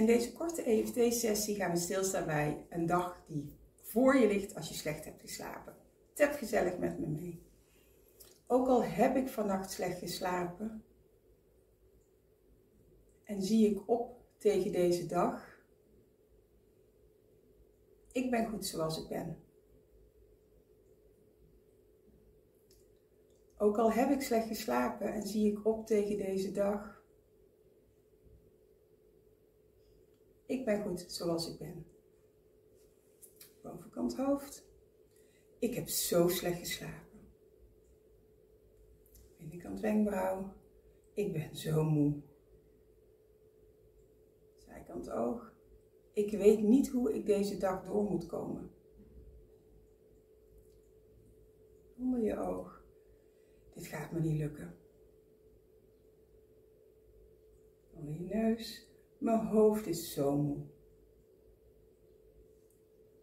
In deze korte EFT-sessie gaan we stilstaan bij een dag die voor je ligt als je slecht hebt geslapen. Tap gezellig met me mee. Ook al heb ik vannacht slecht geslapen en zie ik op tegen deze dag, ik ben goed zoals ik ben. Ook al heb ik slecht geslapen en zie ik op tegen deze dag, ik ben goed zoals ik ben. Bovenkant hoofd. Ik heb zo slecht geslapen. Binnenkant wenkbrauw. Ik ben zo moe. Zijkant oog. Ik weet niet hoe ik deze dag door moet komen. Onder je oog. Dit gaat me niet lukken. Onder je neus. Mijn hoofd is zo moe.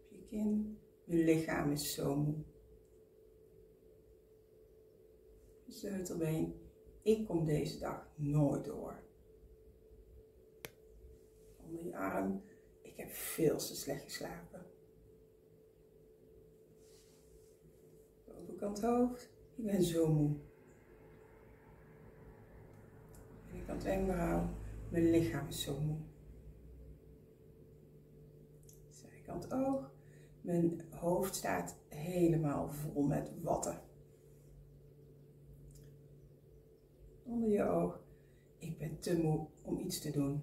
je kin. Mijn lichaam is zo moe. Je sleutelbeen. Ik kom deze dag nooit door. Onder je arm. Ik heb veel te slecht geslapen. Bovenkant hoofd. Ik ben zo moe. Binnenkant wenkbrauw. Mijn lichaam is zo moe. Zijkant oog. Mijn hoofd staat helemaal vol met watten. Onder je oog. Ik ben te moe om iets te doen.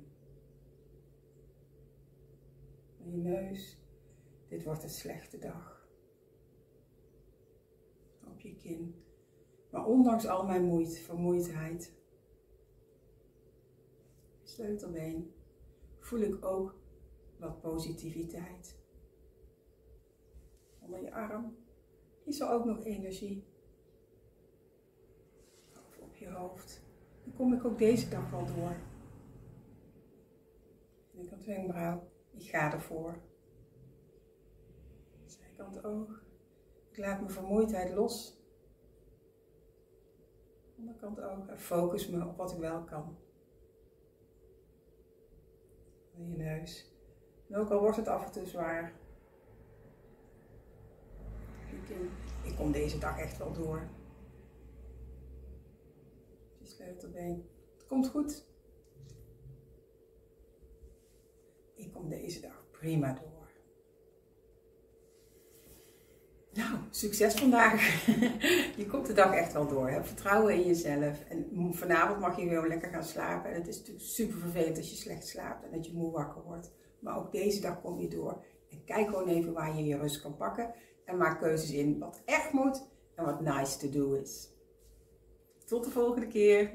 je neus. Dit wordt een slechte dag. Op je kin. Maar ondanks al mijn moeite, vermoeidheid, sleutelbeen, voel ik ook wat positiviteit. Onder je arm is er ook nog energie. Of op je hoofd. Dan kom ik ook deze dag wel door. Binnenkant wenkbrauw, ik ga ervoor. Zijkant oog. Ik laat mijn vermoeidheid los. Onderkant oog en focus me op wat ik wel kan. In je neus. En ook al wordt het af en toe zwaar. Ik kom deze dag echt wel door. Je sleutelbeen. Het komt goed. Ik kom deze dag prima door. Succes vandaag. je komt de dag echt wel door. Heb vertrouwen in jezelf. En vanavond mag je weer lekker gaan slapen. En het is natuurlijk super vervelend als je slecht slaapt en dat je moe wakker wordt. Maar ook deze dag kom je door. En kijk gewoon even waar je je rust kan pakken. En maak keuzes in wat echt moet en wat nice to do is. Tot de volgende keer.